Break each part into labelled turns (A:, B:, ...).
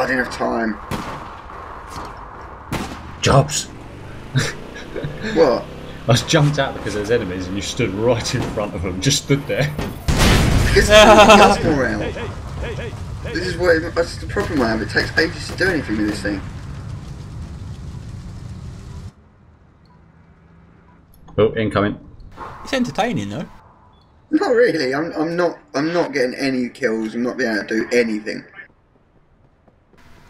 A: I didn't have time.
B: Jobs.
A: What?
B: I was jumped out because there's enemies and you stood right in front of them. Just stood there.
A: Because there's nothing around. This is what it, that's the problem I have. It takes ages to do anything with this thing.
B: Oh, incoming.
C: It's entertaining though.
A: Not really. I'm, I'm not. I'm not getting any kills. I'm not being able to do anything.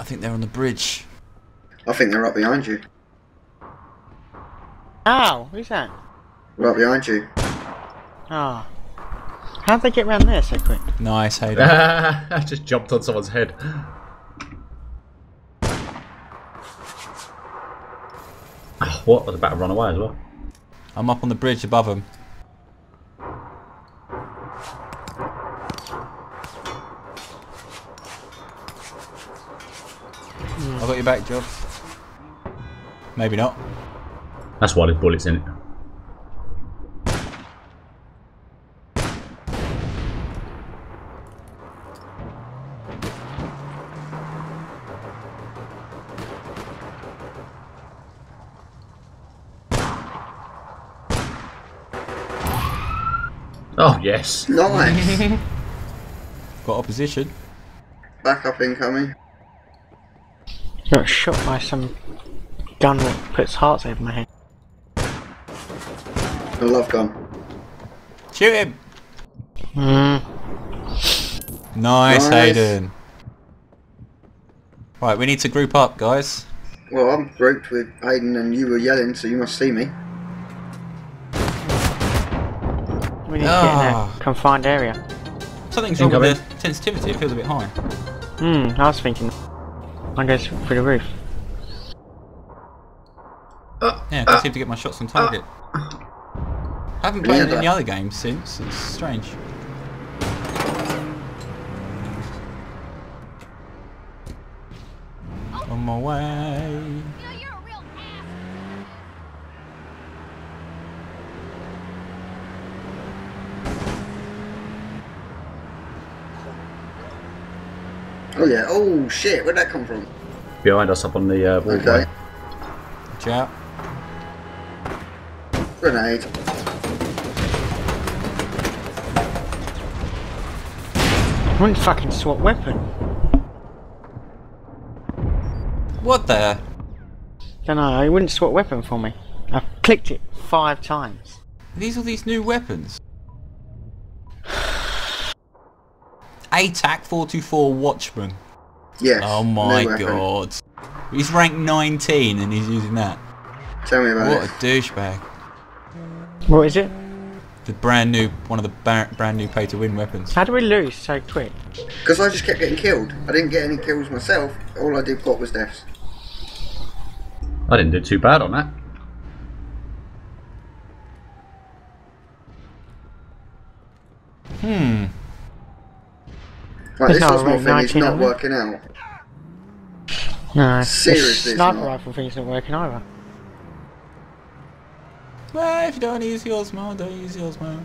C: I think they're on the bridge.
A: I think they're right behind you.
D: Ow, who's that?
A: Right behind you.
D: Oh. How'd they get around there so quick?
C: Nice, Hayden.
B: I just jumped on someone's head. Ah, what? I was about to run away as well.
C: I'm up on the bridge above them. Got your back, Job. Maybe not.
B: That's why there's bullets in it. Oh yes.
A: Nice.
C: Got opposition.
A: Backup incoming.
D: Got shot by some gun that puts hearts over my head.
A: A love gun.
C: Shoot him!
D: Mm.
C: Nice,
A: Nice.
C: Hayden. Right, we need to group up, guys.
A: Well, I'm grouped with Hayden and you were yelling, so you must see me.
D: We need to get in
C: Ah.
D: a confined area.
C: Something's wrong with the sensitivity. It feels a bit high.
D: Hmm, I was thinking. I go through the roof.
C: Yeah, I can't seem to get my shots on target. I haven't played
A: Neither.
C: any other games since. It's strange. On my way.
A: Oh yeah. Oh shit. Where'd that come from?
B: Behind us up on the uh, walkway.
A: Okay.
C: Watch out.
A: Grenade.
D: I wouldn't fucking swap weapon.
C: What the?
D: Don't know, it wouldn't swap weapon for me. I've clicked it five times.
C: Are these all these new weapons? ATAC 424 Watchman.
A: Yes.
C: Oh my
A: no
C: god. He's ranked 19 and he's using that.
A: Tell me about it.
C: What a
A: it.
C: douchebag.
D: What is it?
C: The brand new, one of the brand new pay to win weapons.
D: How do we lose so quick?
A: Because I just kept getting killed. I didn't get any kills myself. All I did got was deaths.
B: I didn't do too bad on that.
A: Like
D: There's
A: this
D: no
A: OSMAW
D: rank
A: thing is not
D: it.
A: working out.
D: No,
A: Seriously,
D: the sniper
A: not.
D: rifle thing's not working either.
C: Well, if you don't want to use the OSMAW, don't use the OSMAW.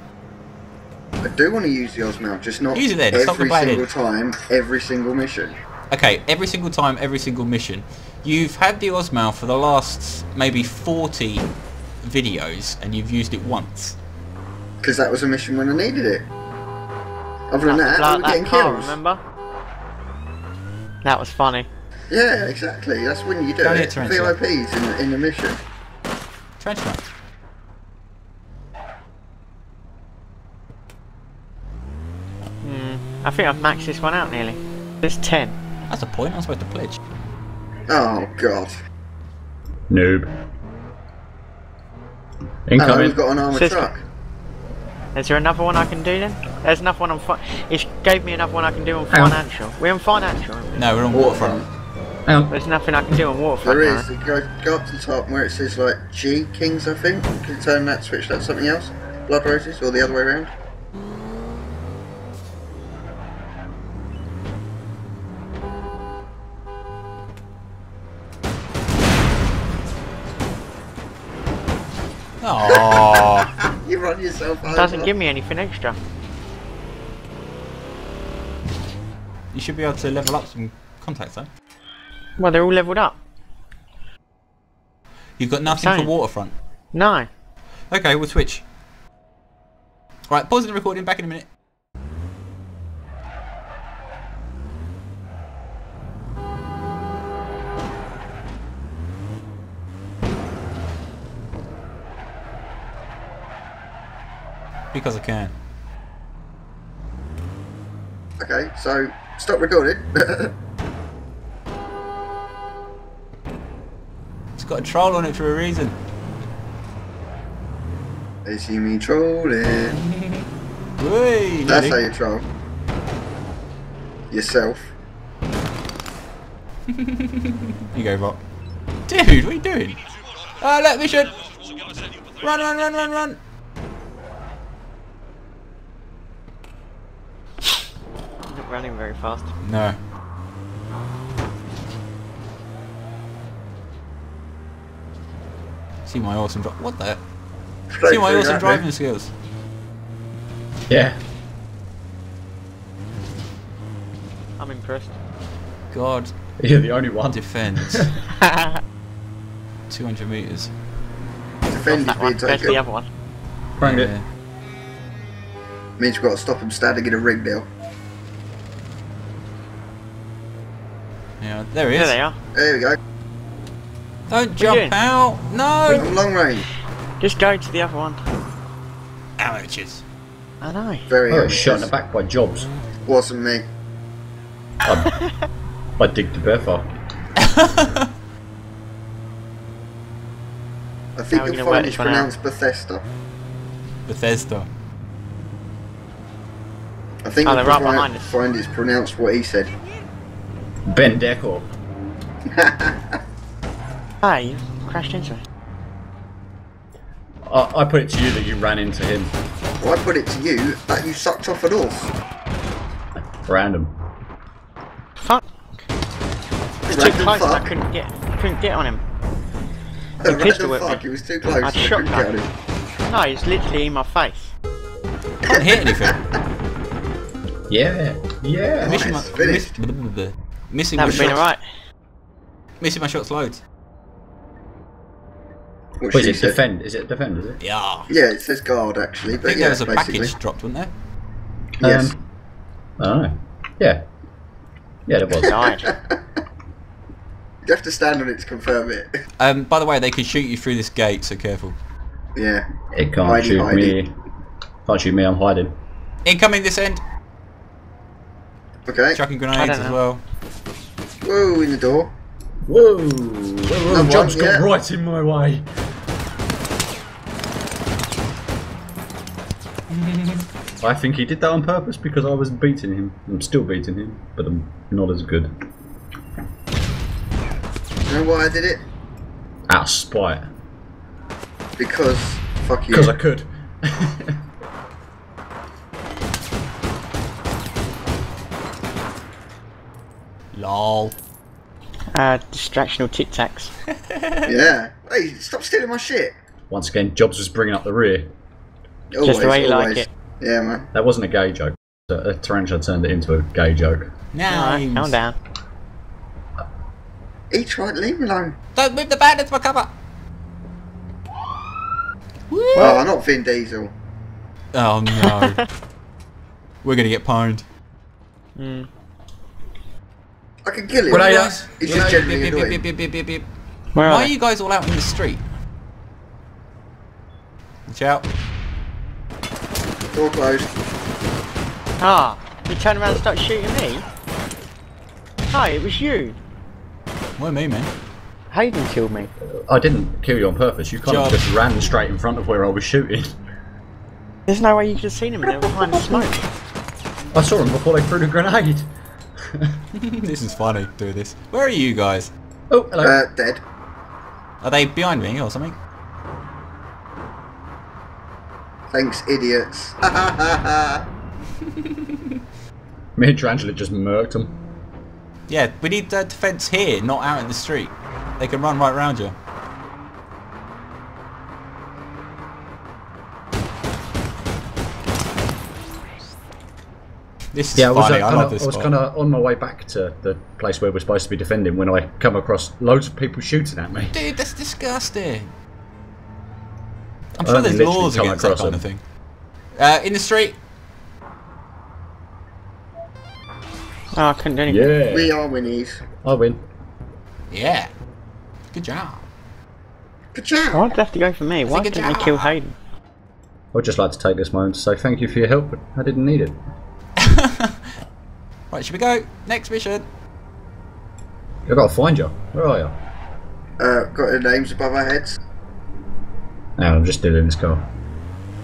A: I do want to use the Osmount, just not
C: Use it then,
A: every
C: complaining.
A: single time, every single mission.
C: Okay, every single time, every single mission. You've had the OSMAW for the last maybe 40 videos and you've used it once.
A: Because that was a mission when I needed it. Other than that,
D: Like
A: we were
D: that
A: getting
D: car,
A: kills.
D: remember? That was funny.
A: Yeah, exactly. That's when you do
C: Don't
A: it. VIPs in the, in the mission.
C: Trench map.
D: Hmm. I think I've maxed this one out nearly. There's 10.
C: That's a point, I'm supposed to pledge.
A: Oh god.
B: Noob.
A: Hello,
B: Incoming.
A: we've got an armoured truck.
D: Is there another one I can do then? There's another one on fi- It gave me another one I can do on
B: Hang on.
D: financial. We're on financial.
C: No, we're on waterfront.
B: Hang on.
D: There's nothing I can do on waterfront.
A: There is. now. You go, go up to the top where it says like G Kings, I think. You can turn that, switch that to something else. Blood roses, or the other way around.
C: Aww.
A: You run yourself.
D: Doesn't give me anything extra.
C: you should be able to level up some contacts though.
D: Well, they're all leveled up.
C: You've got nothing for waterfront.
D: No.
C: Okay, we'll switch. Right, pause the recording, back in a minute. Because I can.
A: Okay, so stop recording.
C: It's got a troll on it for a reason.
A: they see me trolling.
C: Whey,
A: That's how you troll. Yourself.
C: You go, Rock. Dude, what are you doing? Oh, look, mission! Run, run, run, run, run!
D: I'm not running very fast.
C: No. See my awesome dri- What the? See my
A: Straight
C: awesome
A: through that,
C: driving
A: man.
C: skills.
B: Yeah.
D: I'm impressed.
C: God,
B: You're the only one.
C: defends. 200 meters.
A: Defend is
D: that one.
A: being
D: Go to the other one.
B: Bang it.
A: Means we've got to stop him standing in a ring now.
C: Yeah, there he
D: There
C: is.
D: they are.
A: There we go.
C: Don't
D: you
C: jump out! No!
A: I'm long range.
D: Just go to the other one.
C: Amateurs.
D: I know.
A: Very
B: Oh,
A: good.
B: shot in the back by Jobs.
A: Wasn't me.
B: I, I dig the Beffa.
A: I think
D: How are we
A: you'll find it's
D: one out?
A: pronounced Bethesda.
C: Bethesda.
A: I think
D: Oh,
A: you'll
D: they're right
A: find,
D: behind us.
A: find it's pronounced what he said.
B: Ben Decker.
D: Hey, you crashed into it.
B: I, I put it to you that you ran into him.
A: Well, I put it to you that you sucked off a horse.
B: Random.
D: Fuck. It's too
A: Random
D: close and I couldn't get couldn't get on him.
A: A
D: He pistol
A: random
D: whipped
A: fuck,
D: me.
A: it was too close.
D: I
A: I couldn't
D: shotgun.
A: him.
D: No, he's literally in my face.
C: Can't hit anything.
B: Yeah. Yeah.
C: Missing
A: Nice,
C: my, missing my
D: That would
C: shots.
D: alright.
C: Missing my shots loads.
A: What
B: Wait, is it
A: said.
B: defend? Is it defend, is it?
C: Yeah.
A: Yeah, it says guard actually,
C: I
A: but
C: think
A: yeah,
C: there was a
A: basically.
C: package dropped, wasn't there?
A: Yes.
B: Um, I don't know. Yeah. Yeah, there was.
D: Died.
A: you have to stand on it to confirm it.
C: Um, by the way, they can shoot you through this gate, so careful.
A: yeah.
B: It can't
A: Hidey,
B: shoot
A: hidey.
B: me. Can't shoot me, I'm hiding.
C: Incoming this end.
A: Okay.
C: Chucking grenades as well.
A: Whoa, in the door.
B: Whoa! Whoa, whoa,
A: Another
B: Job's
A: one,
B: got right in my way. I think he did that on purpose because I was beating him. I'm still beating him, but I'm not as good.
A: You know why I did it?
B: Out of spite.
A: Because fuck you.
B: Because I could.
C: Lol.
D: Uh, distractional tic tacs.
A: Yeah. Hey, stop stealing my shit.
B: Once again, Jobs was bringing up the rear.
A: Always,
D: the way you like it.
A: Yeah, man.
B: That wasn't a gay joke. A a tarantula turned it into a gay joke.
D: Now, Alright, calm
C: Nice.
D: down.
A: Each right, leave me alone.
C: Don't move the bandits, my cover.
A: Oh, I'm not Vin Diesel.
C: Oh no. We're gonna get pwned.
D: Mm.
A: I can kill him.
B: Grenade
A: It's
B: us.
A: just generally
C: Beep, beep, beep, beep, beep, beep, beep.
D: Where
C: Why
D: are
C: are you guys all out in the street? Watch out.
A: Door closed.
D: Ah, you turn around and start shooting me? Hi, it was you.
C: Why me, man?
D: Hayden killed me.
B: I didn't kill you on purpose. You kind
C: Job.
B: of just ran straight in front of where I was shooting.
D: There's no way you could have seen him and they were behind the smoke.
B: I saw him before they threw the grenade.
C: this is funny, do this. Where are you guys?
B: Oh, hello.
A: Uh, dead.
C: Are they behind me or something?
A: Thanks, idiots.
B: Me and Tarantula just murked him.
C: Yeah, we need uh, defence here, not out in the street. They can run right round you. This is
B: Yeah, I was,
C: funny.
B: uh,
C: I
B: kinda,
C: this
B: I was kind of on my way back to the place where we're supposed to be defending when I come across loads of people shooting at me.
C: Dude, that's disgusting. I'm sure there's laws against that
B: across
C: kind of thing. Uh, in the street.
D: Oh, I couldn't do anything.
B: Yeah,
A: We are winnies.
B: I win.
C: Yeah. Good job.
A: Good job.
D: Why'd they have to go for me? Why didn't
C: it
D: they kill. Hayden?
B: I'd just like to take this moment to say thank you for your help, but I didn't need it.
C: Right, should we go? Next mission.
B: I've got to find you. Where are you?
A: Uh, got our names above our heads.
B: No, I'm just doing this car.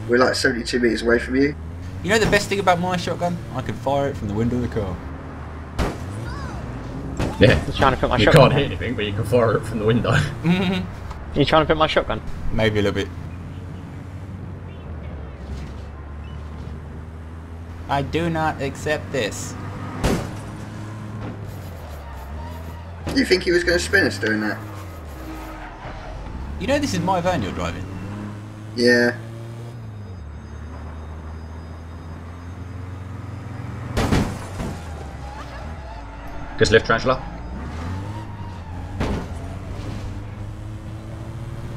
A: We're like 72 metres away from you.
C: You know the best thing about my shotgun? I can fire it from the window of the car.
B: Yeah.
D: You're trying to put my
B: You
D: shotgun.
B: can't hit anything, but you can fire it from the window.
D: You're trying to put my shotgun.
C: Maybe a little bit. I do not accept this.
A: You think he was going to spin us doing that?
C: You know this is my van you're driving.
A: Yeah.
B: Just lift tarantula.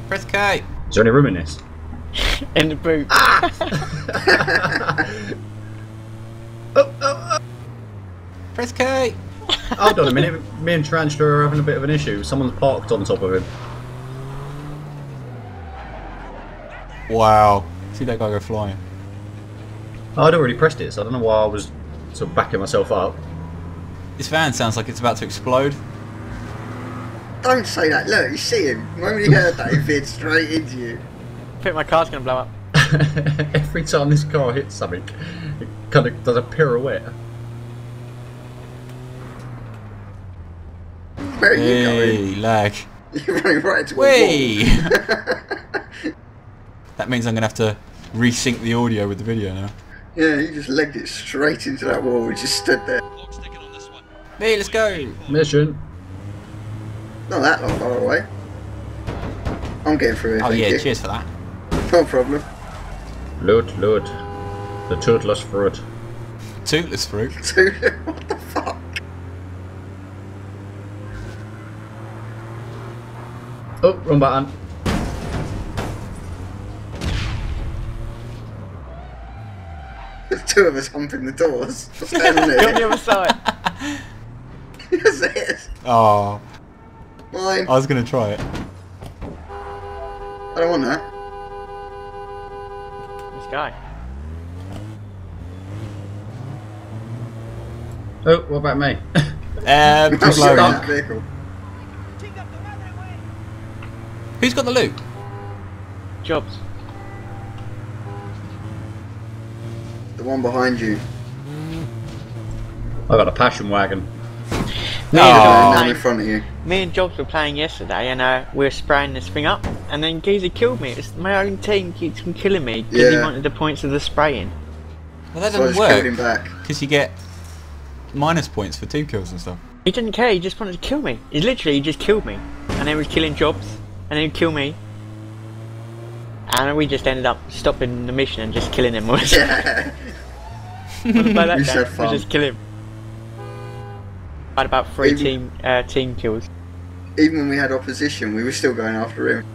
C: Press K.
B: Is there any room in this?
D: In the boot.
C: Press K.
B: Hold on a minute. Me and Tarantula are having a bit of an issue. Someone's parked on top of him.
C: Wow. See that guy go flying.
B: I'd already pressed it, so I don't know why I was sort of backing myself up.
C: This van sounds like it's about to explode.
A: Don't say that. Look, you see him. The moment he heard that, he veered straight into you.
D: I think my car's gonna blow up.
B: Every time this car hits something, it kind of does a pirouette.
A: Where are you
C: Hey, lag.
A: going? You're running right into a
C: Whey!
A: wall.
C: that means I'm gonna have to resync the audio with the video now.
A: yeah, you just legged it straight into that wall. We just stood there.
C: Hey, let's go!
B: Mission.
A: Not that long far away. I'm getting through it.
C: Oh yeah,
A: you.
C: cheers for that.
A: No problem.
B: Loot, loot. The toothless fruit.
C: Toothless fruit.
A: Dude, what the fuck?
B: Oh, wrong button.
A: There's two of us humping the doors. What's going on
D: Go on the other side.
A: yes, it is.
C: Oh,
A: Mine.
C: I was gonna try it.
A: I don't want that.
D: This guy.
B: Oh, what about me?
C: Um,
A: I'm
C: good
A: shooting
C: load.
A: that vehicle.
C: Who's got the loot?
D: Jobs.
A: The one behind you.
B: I got a passion wagon.
D: Me, and,
A: Down in front of you.
D: me and Jobs were playing yesterday, and uh, we were spraying this thing up, and then Geezer killed me. It's my own team keeps on killing me because he wanted the points of the spraying.
C: Well, that
A: So
C: doesn't
A: just
C: work because you get minus points for team kills and stuff.
D: He didn't care. He just wanted to kill me. He literally just killed me, and then he was killing Jobs, and then he'd kill me. And we just ended up stopping the mission and just killing him. Wanna
A: Yeah.
D: play that
A: We
D: game? We just kill him. I had about three
A: Even-
D: team uh, team kills.
A: Even when we had opposition, we were still going after him.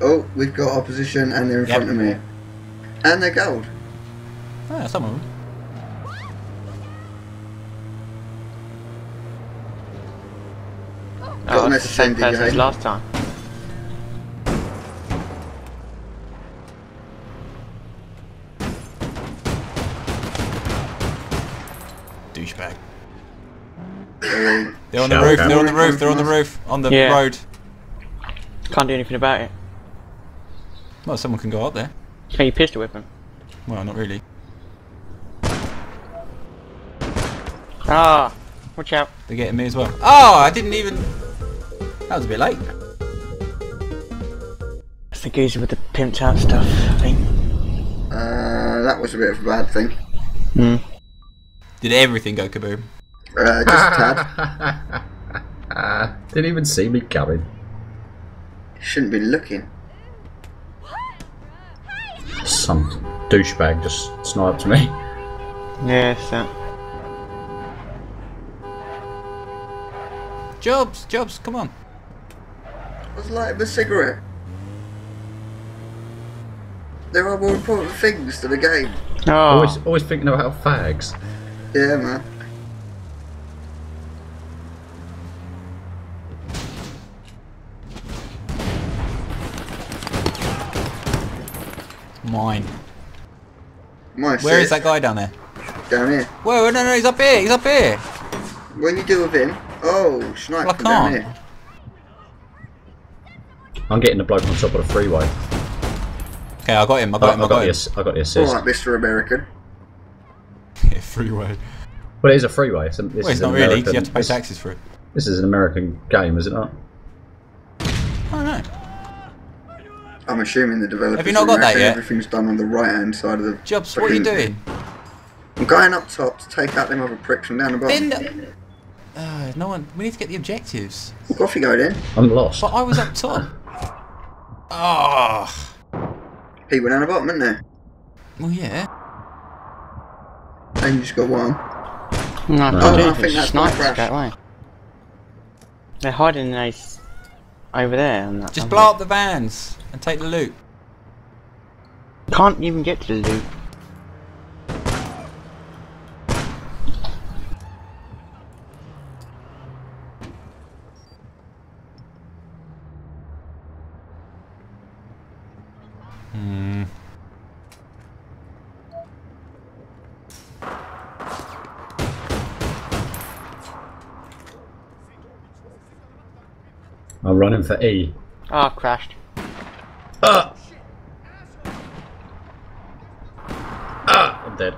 A: Oh, we've got opposition and they're in
C: Yep.
A: front of me. And they're gold.
C: Ah, some of them.
D: Oh,
A: them
D: it's the same
A: SSND
D: person as last time.
C: Douchebag. They're on the roof. They're on the roof. They're on the roof. On the
D: Yeah.
C: road.
D: Can't do anything about it.
C: Well, someone can go up there.
D: Can you pistol whip him?
C: Well, not really.
D: Ah, watch out.
C: They're getting me as well. Oh, I didn't even. That was a bit late.
D: It's the geezer with the pimped out stuff, I think.
A: uh, that was a bit of a bad thing.
D: Hmm.
C: Did everything go kaboom?
A: Uh, just a tad.
B: Didn't even see me coming.
A: Shouldn't be looking.
B: Some douchebag just sniped me.
D: Yes, that.
C: Jobs, Jobs, come on.
A: I was lighting a cigarette. There are more important things to the game.
D: Oh,
B: Always, always thinking about fags.
A: Yeah, man.
C: Mine.
A: My
C: Where is that guy down there?
A: Down here.
C: Whoa, no, no, he's up here, he's up here.
A: What you do with him? Oh, snipe
C: Well, I can't.
A: here.
B: I'm getting the bloke on top of the freeway.
C: Okay, I got him, I
B: I,
C: got him,
B: I
C: I
B: got
C: got
B: the,
C: him.
B: ass- I got the assist.
A: Alright, Mr. American.
C: Yeah, freeway.
B: Well, it is a freeway. It's a, this
C: Well,
B: is
C: it's
B: an
C: not really, 'cause
B: American,
C: you have to pay
B: this,
C: taxes for it.
B: this is an American game, is it not?
C: Oh no.
A: I'm assuming the developers
C: Have you not got that yet?
A: everything's done on the right hand side of the.
C: Jobs, what are you
A: freaking-
C: doing?
A: I'm going up top to take out them other pricks from down the bottom.
C: Then. Uh, no one. We need to get the objectives.
A: Well, off you go then.
B: I'm lost.
C: But I was up top. Oh.
A: People down the bottom, isn't there?
C: Well, yeah.
A: And you just got one.
D: no,
B: Oh,
D: dude,
A: I think that's my
D: snipers
A: crash.
D: that way. They're hiding those over there. On that
C: Just blow up the vans and take the loot.
D: Can't even get to the loot.
C: Hmm.
B: I'm running for E.
D: Ah, crashed.
B: Ah! Ah! I'm dead.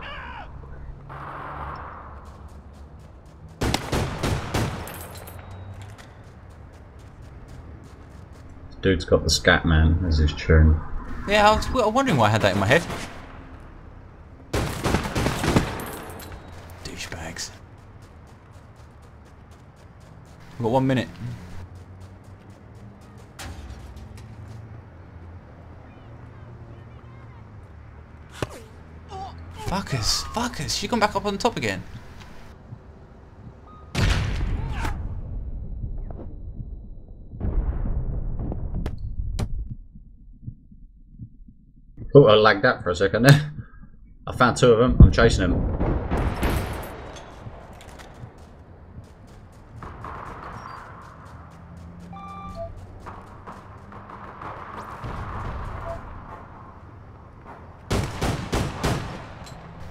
B: Dude's got the scat man as his tune.
C: Yeah, I was wondering why I had that in my head. Douchebags. We've got one minute. Fuckers, fuckers, she come back up on top again.
B: Oh, I lagged that for a second there. I found two of them. I'm chasing them.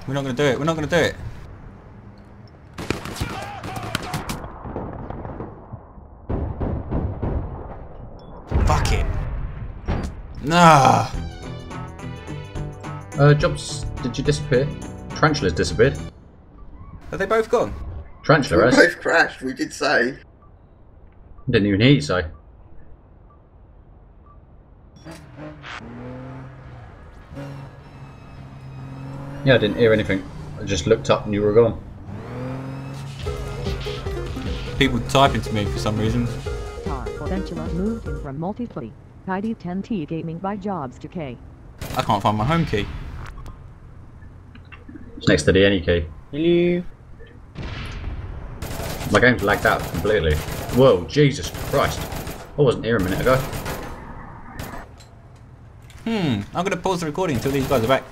C: We're not gonna do it, we're not gonna do it.
B: Uh, Jobs, did you disappear? Tarantula's disappeared.
C: Are they both gone?
A: We
B: Tarantula has.
A: both crashed, we did say.
B: Didn't even hear you say. Yeah, I didn't hear anything. I just looked up and you were gone.
C: People typing to me for some reason.
E: Tarantula moved in from multi-play. Tidy 10T Gaming by Jobs to K.
C: I can't find my home key.
B: It's next to the any key.
D: Hello.
B: My game's lagged out completely. Whoa, Jesus Christ. I wasn't here a minute ago.
C: Hmm, I'm gonna pause the recording until these guys are back.